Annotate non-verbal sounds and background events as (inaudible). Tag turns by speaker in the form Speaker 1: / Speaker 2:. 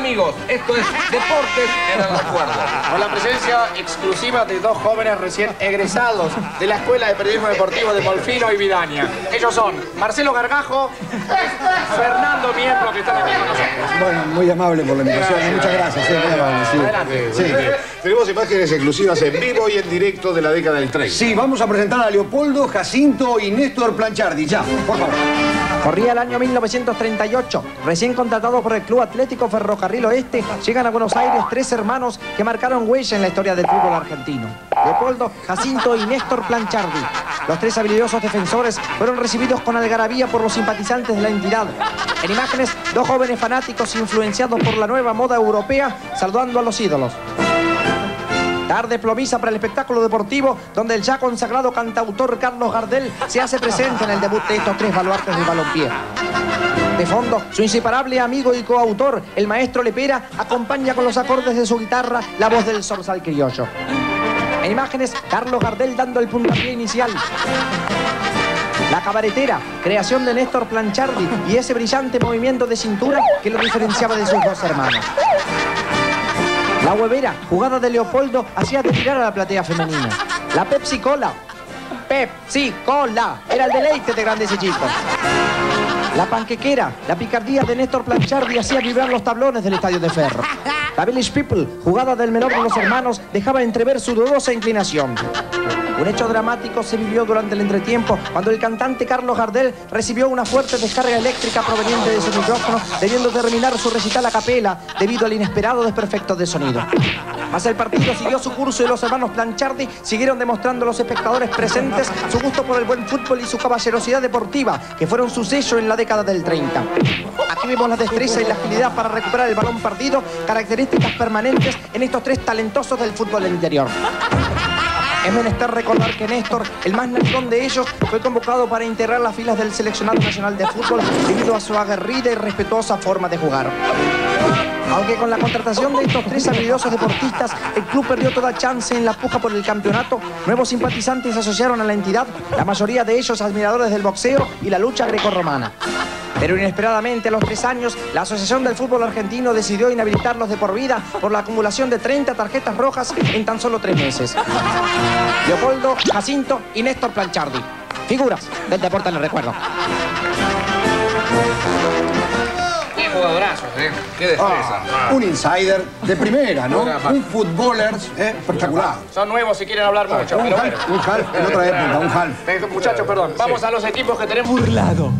Speaker 1: amigos? Esto es Deportes en el Recuerdo.
Speaker 2: Con la presencia exclusiva de dos jóvenes recién egresados de la Escuela de Periodismo Deportivo de Molfino y Vidaña. Ellos son Marcelo Gargajo, Fernando Miembro, que están aquí con nosotros.
Speaker 3: Bueno, muy amable por la invitación.
Speaker 2: Gracias.
Speaker 3: Muchas gracias. sí, muy amable, sí.
Speaker 2: Adelante.
Speaker 3: Sí.
Speaker 4: Tenemos imágenes exclusivas en vivo y en directo de la década del 30.
Speaker 3: Sí, vamos a presentar a Leopoldo, Jacinto y Néstor Planchardi. Ya, por favor.
Speaker 5: Corría el año 1938. Recién contratados por el Club Atlético Ferrocarril Oeste, llegan a Buenos Aires tres hermanos que marcaron huella en la historia del fútbol argentino. Leopoldo, Jacinto y Néstor Planchardi. Los tres habilidosos defensores fueron recibidos con algarabía por los simpatizantes de la entidad. En imágenes, dos jóvenes fanáticos influenciados por la nueva moda europea saludando a los ídolos. Tarde plomiza para el espectáculo deportivo, donde el ya consagrado cantautor Carlos Gardel se hace presente en el debut de estos tres baluartes del balompié. De fondo, su inseparable amigo y coautor, el maestro Lepera, acompaña con los acordes de su guitarra la voz del zorzal criollo. En imágenes, Carlos Gardel dando el puntapié inicial. La cabaretera, creación de Néstor Planchardi y ese brillante movimiento de cintura que lo diferenciaba de sus dos hermanos. La huevera, jugada de Leopoldo, hacía delirar a la platea femenina. La Pepsi Cola. Pepsi Cola. Era el deleite de grandes y. La panquequera, la picardía de Néstor Planchardi hacía vibrar los tablones del estadio de Ferro. (laughs) La Village People, jugada del menor de los hermanos, dejaba entrever su dudosa inclinación. Un hecho dramático se vivió durante el entretiempo cuando el cantante Carlos Gardel recibió una fuerte descarga eléctrica proveniente de su micrófono, debiendo terminar su recital a capela debido al inesperado desperfecto de sonido. Mas el partido siguió su curso y los hermanos Planchardi siguieron demostrando a los espectadores presentes su gusto por el buen fútbol y su caballerosidad deportiva, que fueron su sello en la década del 30. Aquí vemos la destreza y la agilidad para recuperar el balón perdido, características permanentes en estos tres talentosos del fútbol interior. Es menester recordar que Néstor, el más nacón de ellos, fue convocado para integrar las filas del seleccionado nacional de fútbol debido a su aguerrida y respetuosa forma de jugar. Aunque con la contratación de estos tres habilidosos deportistas, el club perdió toda chance en la puja por el campeonato, nuevos simpatizantes se asociaron a la entidad, la mayoría de ellos admiradores del boxeo y la lucha grecorromana. Pero inesperadamente, a los tres años, la Asociación del Fútbol Argentino decidió inhabilitarlos de por vida por la acumulación de 30 tarjetas rojas en tan solo tres meses. Leopoldo, Jacinto y Néstor Planchardi. Figuras del deporte en el recuerdo.
Speaker 1: Jugadorazos, ¿eh? Qué destreza.
Speaker 3: Ah, un insider de primera, ¿no? Un footballer ¿eh? espectacular.
Speaker 2: Son nuevos si quieren hablar mucho.
Speaker 3: Un
Speaker 2: pero
Speaker 3: half,
Speaker 2: bueno.
Speaker 3: un half en otra época, un half.
Speaker 2: Eh, Muchachos, perdón. Vamos a los equipos que tenemos.
Speaker 5: Burlado.